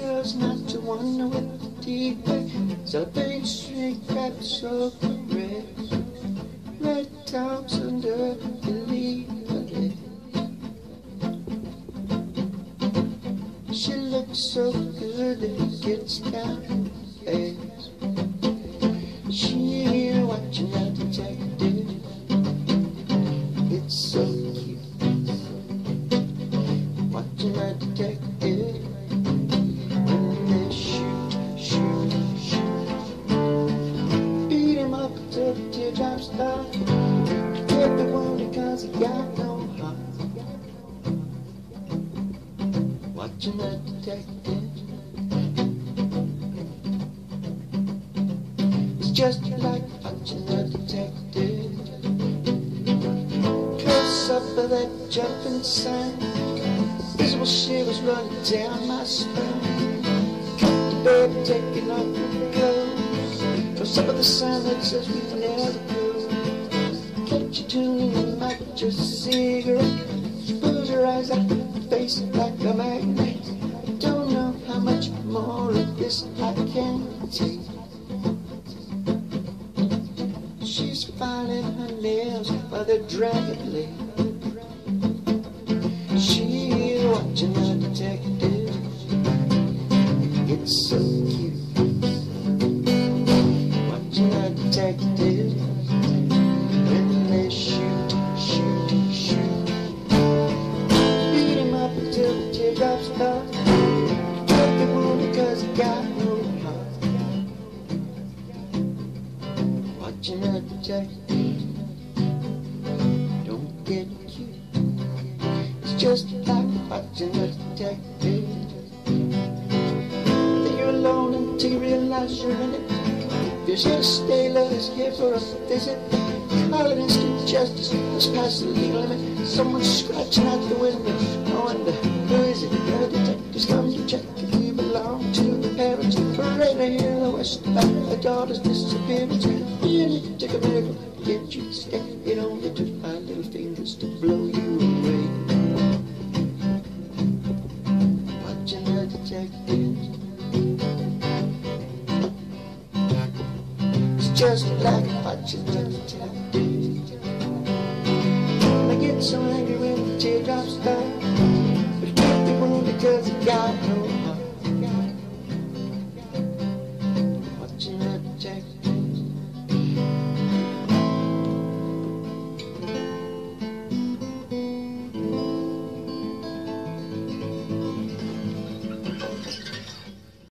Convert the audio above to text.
girls not to wanna with the D-Day. Celebrating straight crabs over red. Red tops under the leaf She looks so good if it gets down. She here watching. It's so cute. Watching that detective. That detective. It's just like watching a detective. Close up of that jumping sign. Visible shivers running down my spine. Cut the baby taking off her clothes. Close up of the sign that says we never go. Catch you tuning in like just a cigarette. Close your eyes out, face like a magnet. This I can take. She's filing her nails while they're dragging. She's watching a detective. It's so cute. Watching a detective. A detective. Don't get cute. It's just like watching a detective. Think you're alone until you realize you're in it. If you're here for a visit. All an instant justice has passed the legal limit. Someone's scratching out the window. I wonder who is it? The detectives come to check you belong to the parents. Parade here in the west about the daughter's disappearance. Really take a miracle get you stay. It only took my little fingers to blow you away. Watching the detective. It's just like watching a detective. I get so angry when the teardrops start. project.